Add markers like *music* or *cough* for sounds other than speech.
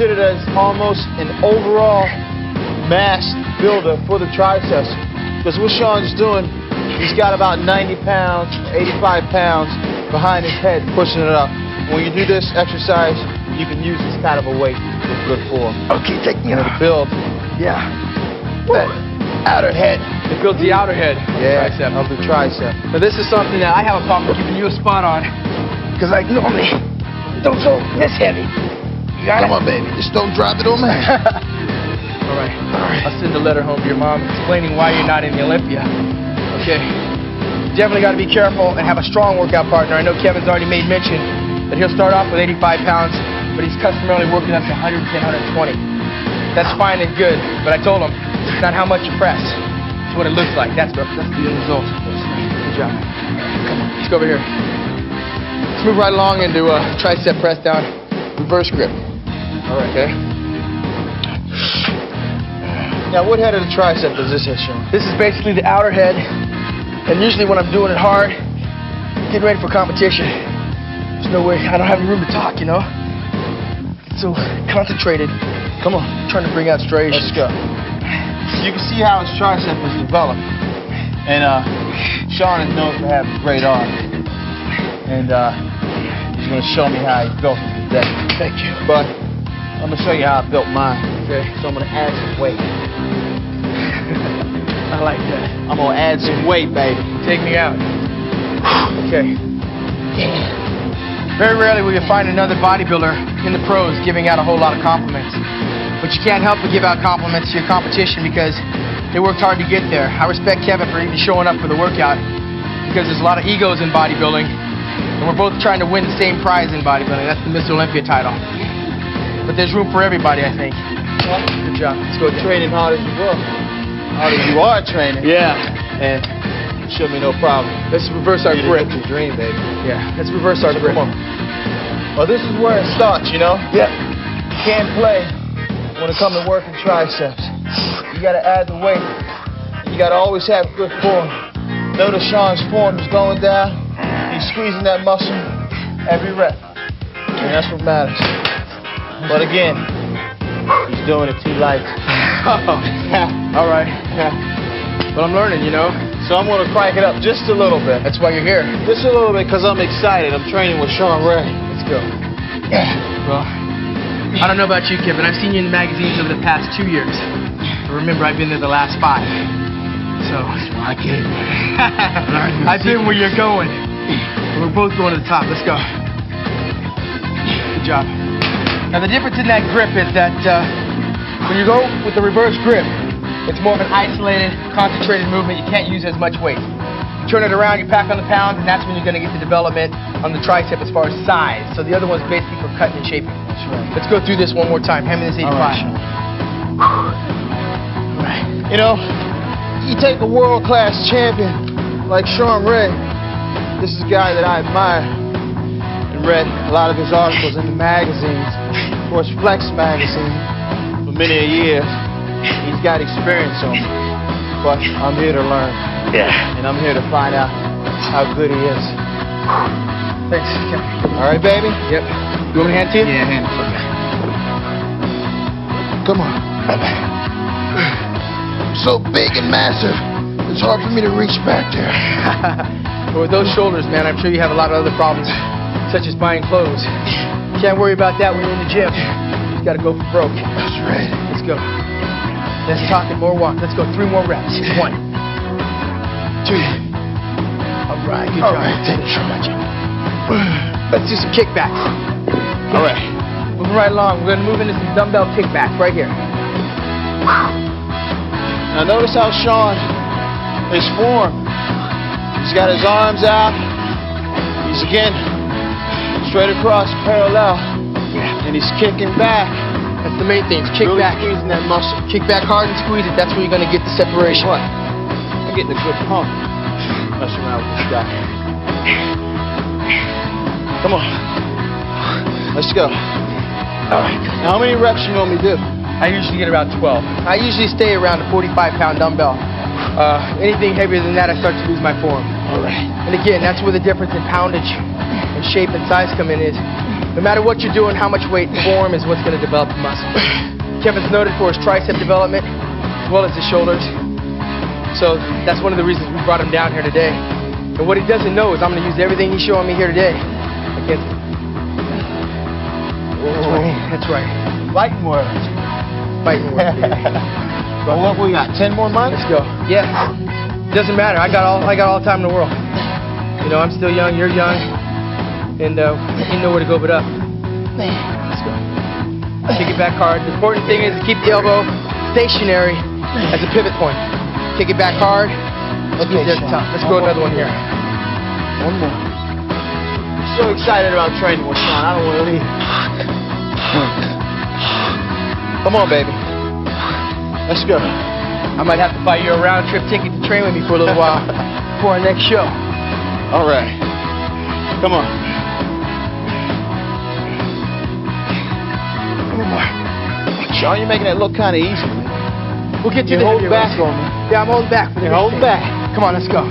considered as almost an overall mass builder for the triceps. Because what Shawn's doing, he's got about 90 pounds, 85 pounds behind his head pushing it up. When you do this exercise, you can use this kind of a weight with good form. Oh, okay, take me And out. it'll build Yeah. That outer head. It builds the outer head. of the yeah, tricep. of the tricep. Now this is something that I have a problem keeping you a spot on. *laughs* Because like normally, don't go this heavy. You got Come it? on, baby. Just don't drop it on me. *laughs* All right. All right. I'll send a letter home to your mom explaining why you're not in the Olympia. Okay. Definitely got to be careful and have a strong workout partner. I know Kevin's already made mention that he'll start off with 85 pounds, but he's customarily working up to 110, 120. That's fine and good, but I told him it's not how much you press. It's what it looks like. That's the, that's the end result. Good job. Come on, let's go over here. Let's move right along into uh, tricep press down, reverse grip. All right, okay? Now, what head of the tricep does this hit, Shawn? This is basically the outer head, and usually when I'm doing it hard, getting ready for competition, there's no way, I don't have any room to talk, you know? So concentrated. Come on, trying to bring out striations. Let's go. You can see how his tricep is developed. And uh, Shawn is known for having great arms. And uh, he's going to show me how he built it today. Thank you. But I'm going to show you how I built mine. Okay. So I'm going to add some weight. *laughs* I like that. I'm going to add some weight, baby. Take me out. Okay. Very rarely will you find another bodybuilder in the pros giving out a whole lot of compliments. But you can't help but give out compliments to your competition because they worked hard to get there. I respect Kevin for even showing up for the workout because there's a lot of egos in bodybuilding and we're both trying to win the same prize in bodybuilding. That's the Mr. Olympia title. But there's room for everybody, I think. Good job. Let's go. Training hard as you will. Hard as you are training. Yeah. And it should be no problem. Let's reverse our You to grip. hit your dream, baby. Yeah. Let's reverse our grip. Come on. Well, this is where it starts, you know? Yep. Can't play when it comes to working triceps. You got to add the weight. You got to always have good form. Notice Shawn's form is going down. He's squeezing that muscle every rep. And that's what matters. But again, he's doing it too light. *laughs* All right. *laughs* but I'm learning, you know. So I'm going to crank it up just a little bit. That's why you're here. Just a little bit because I'm excited. I'm training with Shawn Ray. Let's go. *sighs* Well, I don't know about you, Kevin. I've seen you in the magazines over the past two years. But remember, I've been there the last five. So, I can't. *laughs* I've been where you're going. We're both going to the top. Let's go. Good job. Now, the difference in that grip is that uh, when you go with the reverse grip, it's more of an isolated, concentrated movement. You can't use as much weight. You turn it around, you pack on the pounds, and that's when you're going to get the development on the tricep as far as size. So the other one's basically for cutting and shaping. Right. Let's go through this one more time. Hand me this 85. All right, Shawn. You know, you take a world class champion like Shawn Ray. This is a guy that I admire and read a lot of his articles in the magazines. Of course, Flex magazine for many a years. He's got experience on me, But I'm here to learn, Yeah. and I'm here to find out how good he is. Thanks, Kevin. All right, baby? Yep. You want me to hand it to you? Yeah, hand it to me. Come on. *sighs* So big and massive. It's hard for me to reach back there. *laughs* But with those shoulders, man, I'm sure you have a lot of other problems, such as buying clothes. Can't worry about that when you're in the gym. You gotta go for broke. That's right. Let's go. Let's talk and more walk. Let's go. Three more reps. One, two. All right. Good All job. right, take charge. Let's do some kickbacks. All right. Moving right along. We're gonna move into some dumbbell kickbacks right here. Now notice how Shawn is formed. He's got his arms out. He's again straight across parallel. Yeah. And he's kicking back. That's the main thing. Kick really back. squeezing that muscle. Kick back hard and squeeze it. That's where you're gonna get the separation. What? I'm getting a good pump. Messing around with this guy. Come on. Let's go. All right. Now, how many reps you want me to do? I usually get about 12. I usually stay around a 45 pound dumbbell. Uh, anything heavier than that, I start to lose my form. All right. And again, that's where the difference in poundage and shape and size come in is No matter what you're doing, how much weight, form is what's going to develop the muscle. *clears throat* Kevin's noted for his tricep development as well as his shoulders. So that's one of the reasons we brought him down here today. And what he doesn't know is I'm going to use everything he's showing me here today against him. That's right. Oh. That's right. Fighting words. Fighting words, *laughs* well, what we got? Ten more months? Let's go. Yeah. Doesn't matter. I got all I got all the time in the world. You know, I'm still young. You're young, and uh, ain't nowhere to go but up. Let's go. Kick it back hard. The important thing is to keep the elbow stationary as a pivot point. Kick it back hard. Okay, Squeeze at the top. Let's go One another one here. One more. I'm So excited about training with Shawn. I don't want to leave. Come on, baby. Let's go. I might have to buy you a round trip ticket to train with me for a little while *laughs* for our next show. All right. Come on. Shawn, you're making it look kind of easy. We'll get to You're the heavy back on me. Yeah, I'm holding back. for You're holding back. Come on, let's go.